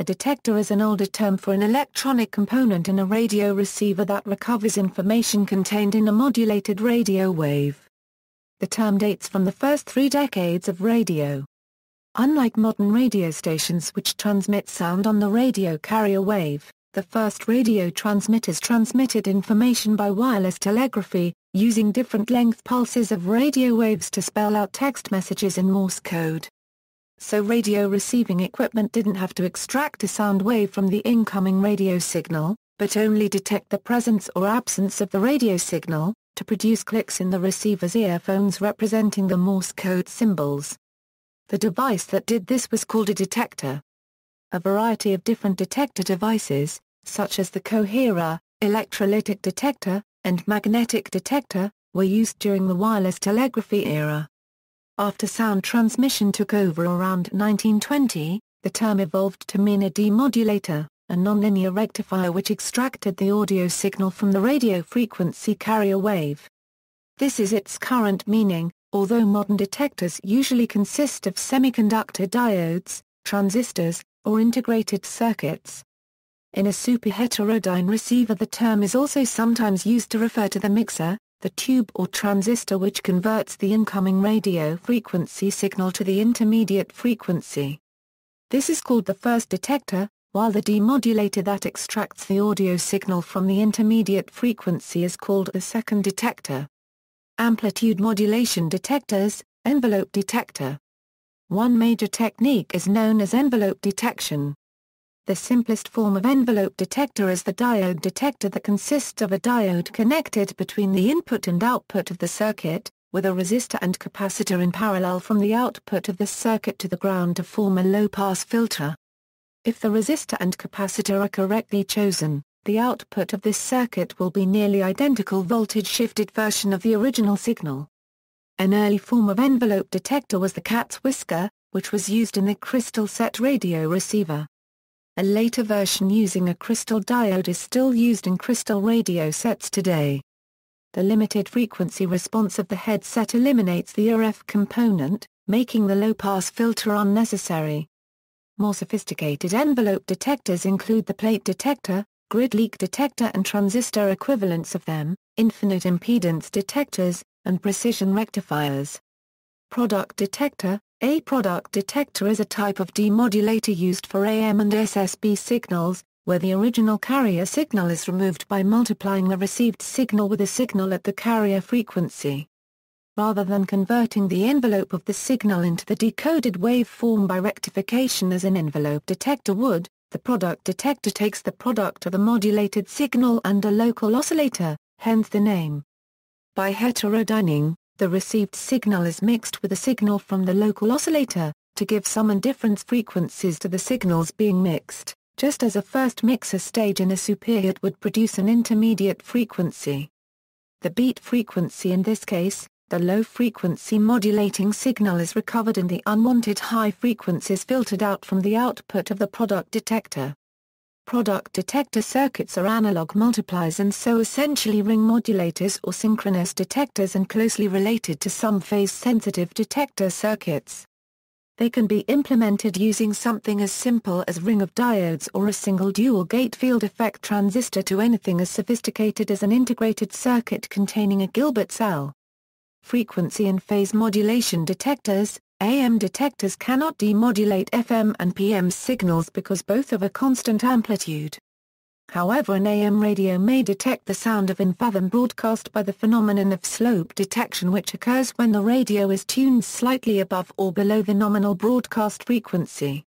a detector is an older term for an electronic component in a radio receiver that recovers information contained in a modulated radio wave. The term dates from the first three decades of radio. Unlike modern radio stations which transmit sound on the radio carrier wave, the first radio transmitters transmitted information by wireless telegraphy, using different length pulses of radio waves to spell out text messages in Morse code. So radio receiving equipment didn't have to extract a sound wave from the incoming radio signal, but only detect the presence or absence of the radio signal, to produce clicks in the receiver's earphones representing the Morse code symbols. The device that did this was called a detector. A variety of different detector devices, such as the coherer, electrolytic detector, and magnetic detector, were used during the wireless telegraphy era. After sound transmission took over around 1920, the term evolved to mean a demodulator, a nonlinear rectifier which extracted the audio signal from the radio frequency carrier wave. This is its current meaning, although modern detectors usually consist of semiconductor diodes, transistors, or integrated circuits. In a superheterodyne receiver the term is also sometimes used to refer to the mixer, the tube or transistor which converts the incoming radio frequency signal to the intermediate frequency. This is called the first detector, while the demodulator that extracts the audio signal from the intermediate frequency is called the second detector. Amplitude modulation detectors, envelope detector. One major technique is known as envelope detection. The simplest form of envelope detector is the diode detector that consists of a diode connected between the input and output of the circuit, with a resistor and capacitor in parallel from the output of the circuit to the ground to form a low-pass filter. If the resistor and capacitor are correctly chosen, the output of this circuit will be nearly identical voltage-shifted version of the original signal. An early form of envelope detector was the cat's whisker, which was used in the crystal set radio receiver. A later version using a crystal diode is still used in crystal radio sets today. The limited frequency response of the headset eliminates the RF component, making the low-pass filter unnecessary. More sophisticated envelope detectors include the plate detector, grid leak detector and transistor equivalents of them, infinite impedance detectors, and precision rectifiers. Product detector A product detector is a type of demodulator used for AM and SSB signals, where the original carrier signal is removed by multiplying the received signal with a signal at the carrier frequency. Rather than converting the envelope of the signal into the decoded waveform by rectification as an envelope detector would, the product detector takes the product of a modulated signal and a local oscillator, hence the name. By heterodyning, the received signal is mixed with a signal from the local oscillator, to give sum and difference frequencies to the signals being mixed, just as a first mixer stage in a superhet would produce an intermediate frequency. The beat frequency in this case, the low-frequency modulating signal is recovered and the unwanted high frequencies filtered out from the output of the product detector. Product detector circuits are analog multipliers and so essentially ring modulators or synchronous detectors and closely related to some phase-sensitive detector circuits. They can be implemented using something as simple as ring of diodes or a single dual-gate field effect transistor to anything as sophisticated as an integrated circuit containing a Gilbert cell frequency and phase modulation detectors, AM detectors cannot demodulate FM and PM signals because both have a constant amplitude. However an AM radio may detect the sound of an FM broadcast by the phenomenon of slope detection which occurs when the radio is tuned slightly above or below the nominal broadcast frequency.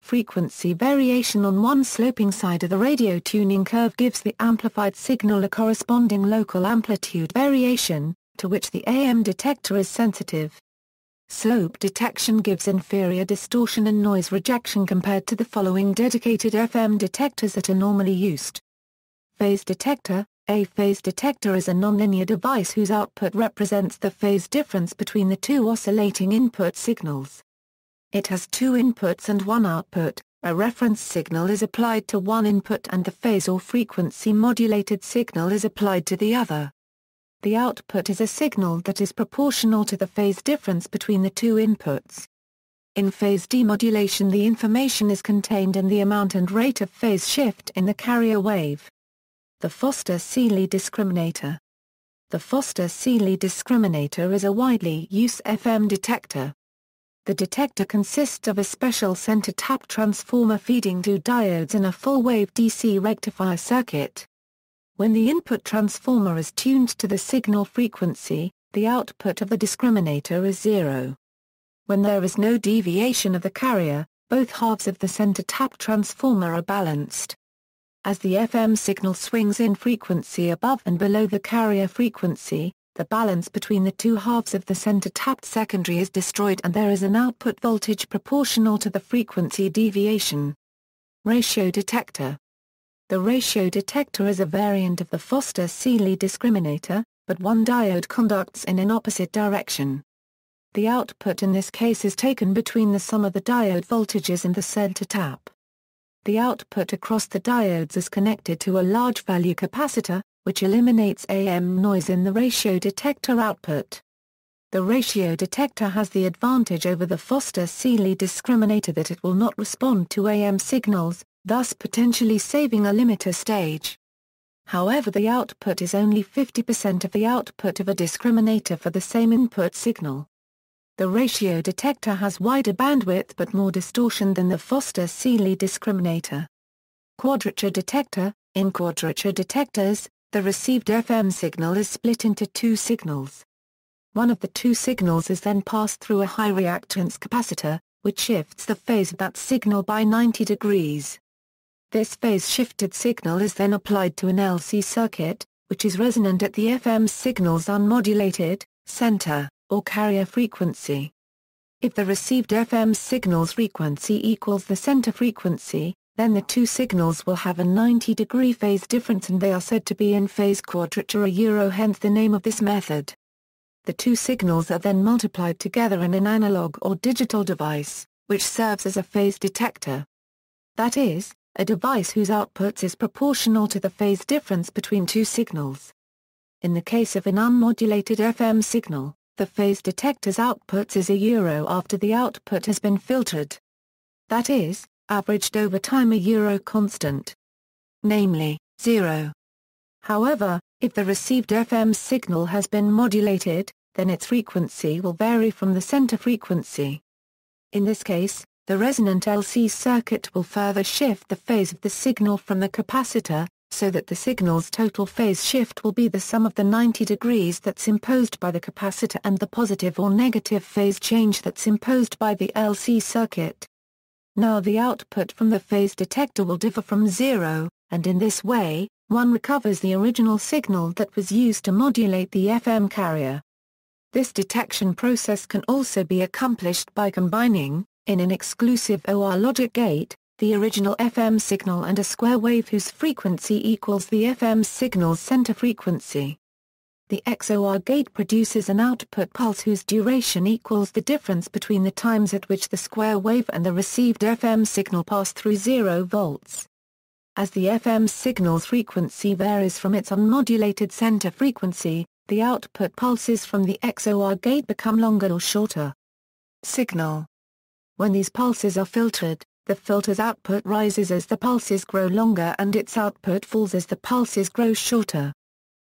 Frequency variation on one sloping side of the radio tuning curve gives the amplified signal a corresponding local amplitude variation, to which the AM detector is sensitive. Slope detection gives inferior distortion and noise rejection compared to the following dedicated FM detectors that are normally used. Phase detector A phase detector is a nonlinear device whose output represents the phase difference between the two oscillating input signals. It has two inputs and one output, a reference signal is applied to one input and the phase or frequency modulated signal is applied to the other the output is a signal that is proportional to the phase difference between the two inputs. in phase demodulation the information is contained in the amount and rate of phase shift in the carrier wave. The Foster-Seeley discriminator The Foster-Seeley discriminator is a widely used FM detector. The detector consists of a special center tap transformer feeding two diodes in a full-wave DC rectifier circuit. When the input transformer is tuned to the signal frequency, the output of the discriminator is zero. When there is no deviation of the carrier, both halves of the center tap transformer are balanced. As the FM signal swings in frequency above and below the carrier frequency, the balance between the two halves of the center tapped secondary is destroyed and there is an output voltage proportional to the frequency deviation. Ratio detector The ratio detector is a variant of the Foster-Seeley discriminator, but one diode conducts in an opposite direction. The output in this case is taken between the sum of the diode voltages and the center tap. The output across the diodes is connected to a large value capacitor, which eliminates AM noise in the ratio detector output. The ratio detector has the advantage over the Foster-Seeley discriminator that it will not respond to AM signals, thus potentially saving a limiter stage. However the output is only 50% of the output of a discriminator for the same input signal. The ratio detector has wider bandwidth but more distortion than the Foster-Seeley discriminator. Quadrature detector In quadrature detectors, the received FM signal is split into two signals. One of the two signals is then passed through a high reactance capacitor, which shifts the phase of that signal by 90 degrees. This phase-shifted signal is then applied to an LC circuit, which is resonant at the FM signal's unmodulated, center, or carrier frequency. If the received FM signal's frequency equals the center frequency, then the two signals will have a 90-degree phase difference and they are said to be in phase quadrature a euro hence the name of this method. The two signals are then multiplied together in an analog or digital device, which serves as a phase detector. That is, a device whose outputs is proportional to the phase difference between two signals. In the case of an unmodulated FM signal, the phase detector's outputs is a euro after the output has been filtered. That is, averaged over time a euro constant. Namely, zero. However, if the received FM signal has been modulated, then its frequency will vary from the center frequency. In this case, the resonant LC circuit will further shift the phase of the signal from the capacitor, so that the signal's total phase shift will be the sum of the 90 degrees that's imposed by the capacitor and the positive or negative phase change that's imposed by the LC circuit. Now the output from the phase detector will differ from zero, and in this way, one recovers the original signal that was used to modulate the FM carrier. This detection process can also be accomplished by combining, in an exclusive OR logic gate, the original FM signal and a square wave whose frequency equals the FM signal's center frequency. The XOR gate produces an output pulse whose duration equals the difference between the times at which the square wave and the received FM signal pass through 0 volts. As the FM signal's frequency varies from its unmodulated center frequency, the output pulses from the XOR gate become longer or shorter. Signal When these pulses are filtered, the filter's output rises as the pulses grow longer and its output falls as the pulses grow shorter.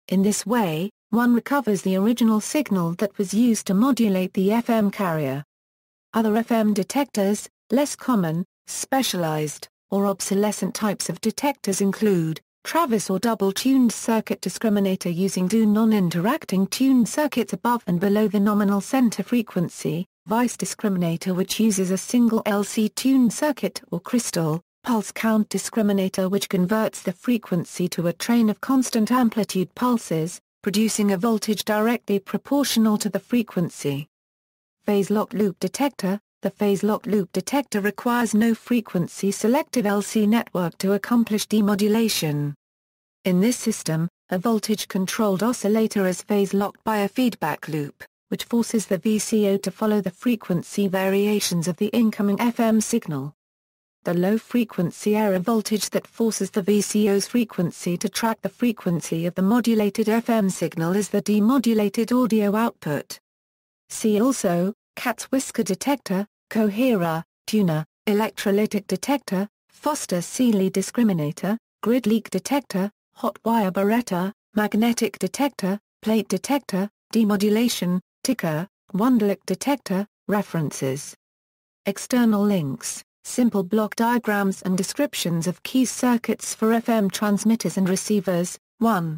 In this way, one recovers the original signal that was used to modulate the FM carrier. Other FM detectors, less common, specialized, or obsolescent types of detectors include, Travis or double-tuned circuit discriminator using two non-interacting tuned circuits above and below the nominal center frequency, Weiss discriminator which uses a single LC tuned circuit or crystal, pulse count discriminator which converts the frequency to a train of constant amplitude pulses, producing a voltage directly proportional to the frequency. Phase lock loop detector The phase lock loop detector requires no frequency selective LC network to accomplish demodulation. In this system, a voltage-controlled oscillator is phase-locked by a feedback loop, which forces the VCO to follow the frequency variations of the incoming FM signal. The low-frequency error voltage that forces the VCO's frequency to track the frequency of the modulated FM signal is the demodulated audio output. See also, cat's whisker detector, coherer, tuner, electrolytic detector, Foster-Seeley discriminator, grid leak detector, hot wire barretter, magnetic detector, plate detector, demodulation, tikker, Wunderlich detector, references. External links, simple block diagrams and descriptions of key circuits for FM transmitters and receivers, 1.